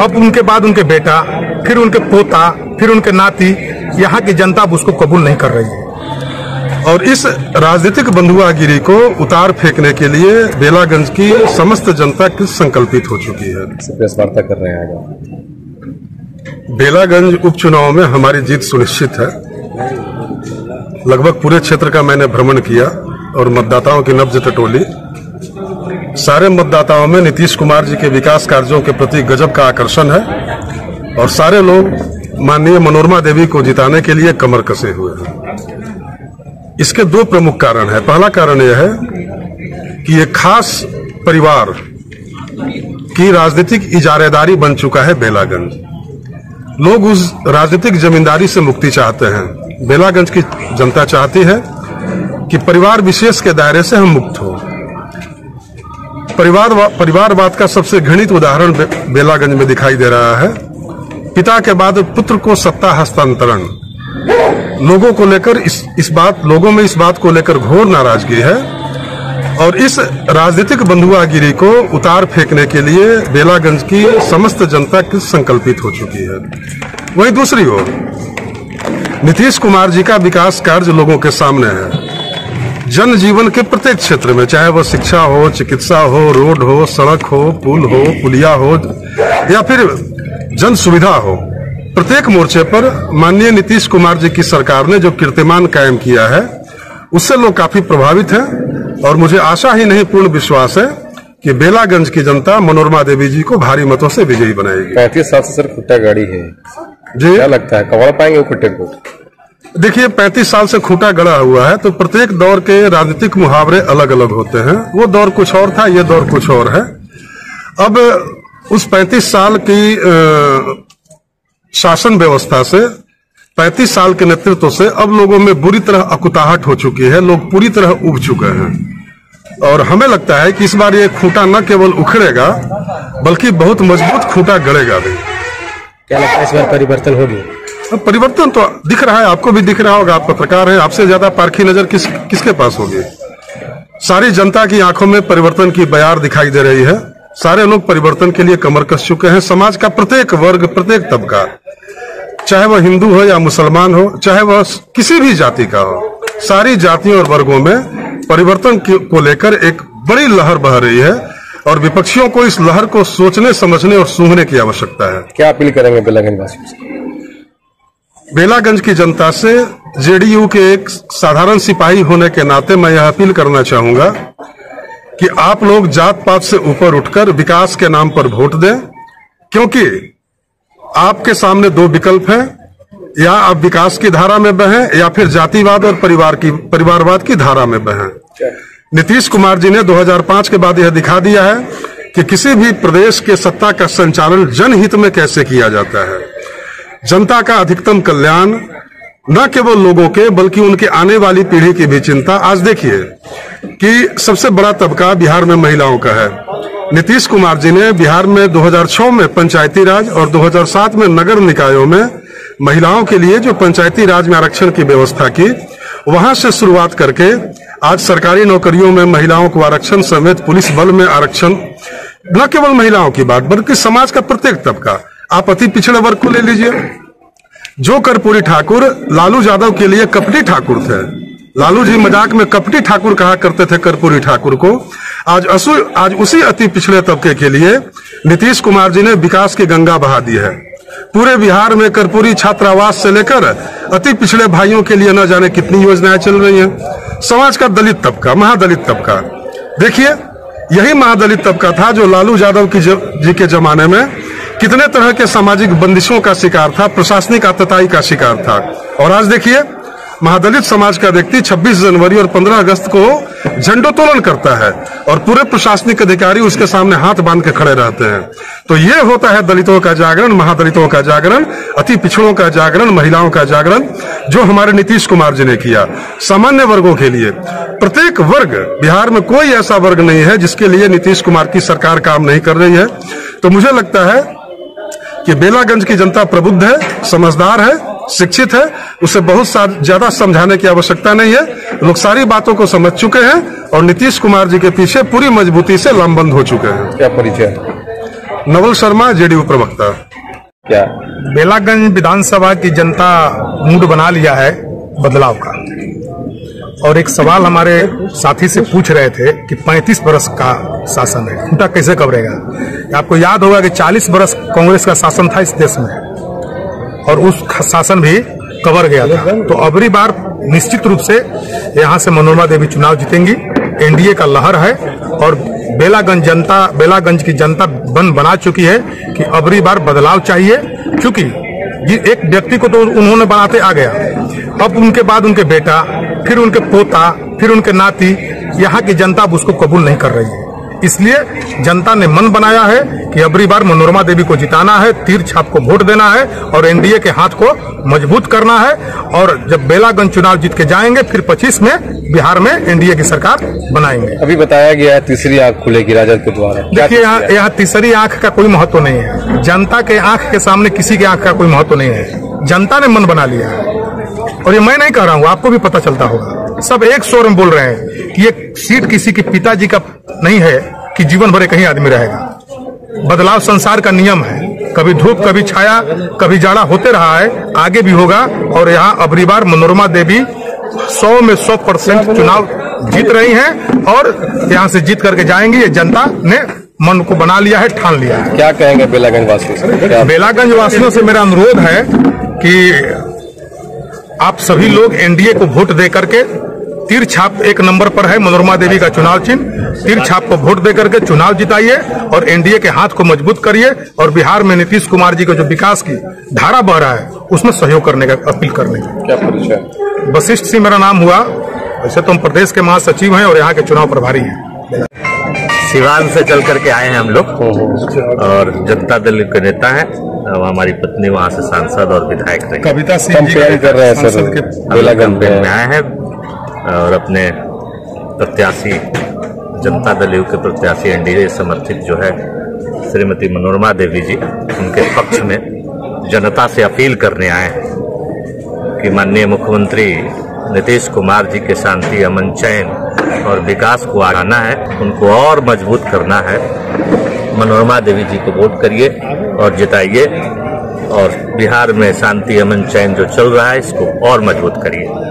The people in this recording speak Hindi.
अब उनके बाद उनके बेटा फिर उनके पोता फिर उनके नाती यहाँ की जनता अब उसको कबूल नहीं कर रही है। और इस राजनीतिक बंधुआगिरी को उतार फेंकने के लिए बेलागंज की समस्त जनता कृत संकल्पित हो चुकी है। प्रेस वार्ता कर रहे हैं बेलागंज उपचुनाव में हमारी जीत सुनिश्चित है। लगभग पूरे क्षेत्र का मैंने भ्रमण किया और मतदाताओं की नब्ज टटोली। सारे मतदाताओं में नीतीश कुमार जी के विकास कार्यों के प्रति गजब का आकर्षण है और सारे लोग माननीय मनोरमा देवी को जिताने के लिए कमर कसे हुए हैं। इसके दो प्रमुख कारण है। पहला कारण यह है कि एक खास परिवार की राजनीतिक इजारेदारी बन चुका है बेलागंज। लोग उस राजनीतिक जमींदारी से मुक्ति चाहते हैं। बेलागंज की जनता चाहती है कि परिवार विशेष के दायरे से हम मुक्त हो। परिवार वा, परिवारवाद का सबसे घृणित उदाहरण बे, बेलागंज में दिखाई दे रहा है। पिता के बाद पुत्र को सत्ता हस्तांतरण। लोगों को लेकर इस इस बात लोगों में इस बात को लेकर घोर नाराज़गी है। और इस राजनीतिक बंधुआगिरी को उतार फेंकने के लिए बेलागंज की समस्त जनता संकल्पित हो चुकी है। वहीं दूसरी ओर नीतीश कुमार जी का विकास कार्य लोगों के सामने है। जन जीवन के प्रत्येक क्षेत्र में चाहे वह शिक्षा हो चिकित्सा हो रोड हो सड़क हो पुल हो पुलिया हो या फिर जन सुविधा हो प्रत्येक मोर्चे पर माननीय नीतीश कुमार जी की सरकार ने जो कीर्तिमान कायम किया है उससे लोग काफ़ी प्रभावित हैं और मुझे आशा ही नहीं पूर्ण विश्वास है कि बेलागंज की जनता मनोरमा देवी जी को भारी मतों से विजयी बनाएगी। पैंतीस साल से सर खुट्टा गाड़ी है। जी। क्या लगता है? कवर पाएँगे खुट्टे को? देखिए 35 साल से खूंटा गड़ा हुआ है तो प्रत्येक दौर के राजनीतिक मुहावरे अलग अलग होते हैं। वो दौर कुछ और था, ये दौर कुछ और है। अब उस 35 साल की शासन व्यवस्था से 35 साल के नेतृत्व से अब लोगों में बुरी तरह अकुताहट हो चुकी है, लोग पूरी तरह उग चुके हैं। और हमें लगता है कि इस बार ये खूंटा न केवल उखड़ेगा, बल्कि बहुत मज़बूत खूंटा गड़ेगा भी। क्या लगता है इस बार परिवर्तन होगी? परिवर्तन तो दिख रहा है, आपको भी दिख रहा होगा आप पत्रकार हैं, आपसे ज़्यादा पारखी नज़र किस, किसके पास होगी? सारी जनता की आँखों में परिवर्तन की बयार दिखाई दे रही है। सारे लोग परिवर्तन के लिए कमर कस चुके हैं। समाज का प्रत्येक वर्ग, प्रत्येक तबका, चाहे वह हिंदू हो या मुसलमान हो, चाहे वह किसी भी जाति का हो, सारी जातियों और वर्गों में परिवर्तन को लेकर एक बड़ी लहर बह रही है और विपक्षियों को इस लहर को सोचने, समझने और सूंघने की आवश्यकता है। क्या अपील करेंगे वासियों से? बेलागंज की जनता से जेडीयू के एक साधारण सिपाही होने के नाते मैं यह अपील करना चाहूँगा कि आप लोग जात पात से ऊपर उठकर विकास के नाम पर वोट दें, क्योंकि आपके सामने दो विकल्प हैं। या आप विकास की धारा में बहें, या फिर जातिवाद और परिवार की, परिवारवाद की धारा में बहें। नीतीश कुमार जी ने 2005 के बाद यह दिखा दिया है कि किसी भी प्रदेश के सत्ता का संचालन जनहित में कैसे किया जाता है। जनता का अधिकतम कल्याण न केवल लोगों के, बल्कि उनके आने वाली पीढ़ी की भी चिंता। आज देखिए कि सबसे बड़ा तबका बिहार में महिलाओं का है। नीतीश कुमार जी ने बिहार में 2006 में पंचायती राज और 2007 में नगर निकायों में महिलाओं के लिए जो पंचायती राज में आरक्षण की व्यवस्था की, वहाँ से शुरुआत करके आज सरकारी नौकरियों में महिलाओं को आरक्षण समेत पुलिस बल में आरक्षण। न केवल महिलाओं की बात, बल्कि समाज का प्रत्येक तबका। आप अति पिछड़े वर्ग को ले लीजिए। जो कर्पूरी ठाकुर, लालू यादव के लिए कपटी ठाकुर थे। लालू जी मज़ाक में कपटी ठाकुर कहा करते थे कर्पूरी ठाकुर को। आज असु, आज उसी अति पिछड़े तबके के लिए नीतीश कुमार जी ने विकास की गंगा बहा दी है। पूरे बिहार में कर्पूरी छात्रावास से लेकर अति पिछड़े भाइयों के लिए न जाने कितनी योजनाएँ चल रही हैं। समाज का दलित तबका, महादलित तबका। देखिए, यही महादलित तबका था जो लालू यादव की जी के जमाने में कितने तरह के सामाजिक बंदिशों का शिकार था, प्रशासनिक आतताई का शिकार था? और आज देखिए, महादलित समाज का व्यक्ति 26 जनवरी और 15 अगस्त को झंडोत्तोलन करता है और पूरे प्रशासनिक अधिकारी उसके सामने हाथ बाँध के खड़े रहते हैं। तो ये होता है दलितों का जागरण, महादलितों का जागरण, अति पिछड़ों का जागरण, महिलाओं का जागरण, जो हमारे नीतीश कुमार जी ने किया। सामान्य वर्गों के लिए। प्रत्येक वर्ग, बिहार में कोई ऐसा वर्ग नहीं है जिसके लिए नीतीश कुमार की सरकार काम नहीं कर रही है। तो मुझे लगता है कि बेलागंज की जनता प्रबुद्ध है समझदार है शिक्षित है उसे बहुत ज़्यादा समझाने की आवश्यकता नहीं है। लोग सारी बातों को समझ चुके हैं और नीतीश कुमार जी के पीछे पूरी मजबूती से लामबंद हो चुके हैं। क्या परिचय? नवल शर्मा जेडीयू प्रवक्ता। क्या? बेलागंज विधानसभा की जनता मूड बना लिया है बदलाव का। और एक सवाल हमारे साथी से पूछ रहे थे कि 35 बरस का शासन है, उनका कैसे कवरेगा आपको याद होगा कि 40 बरस कांग्रेस का शासन था इस देश में, और उस शासन भी कवर गया था। तो अबरी बार निश्चित रूप से यहाँ से मनोरमा देवी चुनाव जीतेंगी, एनडीए का लहर है, और बेलागंज जनता, बेलागंज की जनता बन बना चुकी है कि अबरी बार बदलाव चाहिए, क्योंकि एक व्यक्ति को तो उन्होंने बनाते आ गया। अब उनके बाद उनके बेटा फिर उनके पोता फिर उनके नाती यहाँ की जनता अब उसको कबूल नहीं कर रही है। इसलिए जनता ने मन बनाया है कि अबरी बार मनोरमा देवी को जिताना है तीर छाप को वोट देना है और एनडीए के हाथ को मज़बूत करना है और जब बेलागंज चुनाव जीत के जाएँगे फिर 25 में बिहार में एनडीए की सरकार बनाएँगे। अभी बताया गया है तीसरी आँख खुलेगी राजद के द्वारा। देखिए यहाँ यहाँ तीसरी आँख का कोई महत्व नहीं है। जनता के आँख के सामने किसी के आँख का कोई महत्व नहीं है। जनता ने मन बना लिया। है और ये मैं नहीं कह रहा हूँ आपको भी पता चलता होगा। सब एक स्वर में बोल रहे हैं कि ये सीट किसी के पिताजी का नहीं है कि जीवन भर कहीं आदमी रहेगा। बदलाव संसार का नियम है। कभी धूप कभी छाया कभी जाड़ा होते रहा है आगे भी होगा और यहाँ अबरी बार मनोरमा देवी सौ में सौ परसेंट चुनाव जीत रही हैं और यहाँ से जीत करके जाएँगी। ये जनता ने मन को बना लिया है ठान लिया है। क्या कहेंगे बेलागंज वासियों से? बेलागंज वासियों से मेरा अनुरोध है कि आप सभी लोग एनडीए को वोट दे करके तीर छाप एक नंबर पर है मनोरमा देवी का चुनाव चिन्ह। तीर छाप को वोट दे करके चुनाव जिताइए और एनडीए के हाथ को मज़बूत करिए और बिहार में नीतीश कुमार जी का जो विकास की धारा बह रहा है उसमें सहयोग करने का अपील करने का। क्या परिचय? वशिष्ठ सिंह मेरा नाम हुआ। वैसे तो हम प्रदेश के महासचिव हैं और यहाँ के चुनाव प्रभारी हैं। सिवान से चल करके आए हैं हम लोग। और जनता दल के नेता हैं। अब हमारी पत्नी वहाँ से सांसद और विधायक रहे। कविता सिंह कर रहे हैं सर। कैंपेन में में आए हैं और अपने प्रत्याशी जनता दल यू के प्रत्याशी एनडीए समर्थित जो है श्रीमती मनोरमा देवी जी उनके पक्ष में जनता से अपील करने आए हैं कि माननीय मुख्यमंत्री नीतीश कुमार जी के शांति अमन चैन और विकास को आगाना है, उनको और मज़बूत करना है। मनोरमा देवी जी को वोट करिए और जिताइए और बिहार में शांति अमन चैन जो चल रहा है, इसको और मज़बूत करिए।